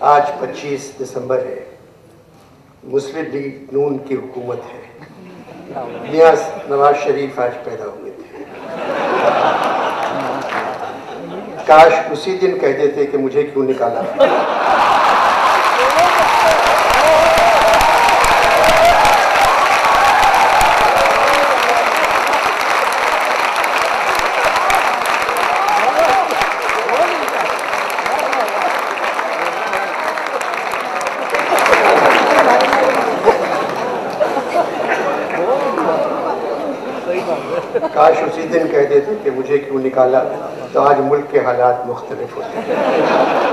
آج پچیس دسمبر ہے۔ مسلم لیگ نون کی حکومت ہے۔ نیاز نواز شریف آج پیدا ہوئے تھے۔ کاش اسی دن کہہ دیتے کہ مجھے کیوں نکالا۔ کاش اسی دن کہہ دیتے کہ مجھے کیوں نکالا تو آج ملک کے حالات مختلف ہوتے ہیں۔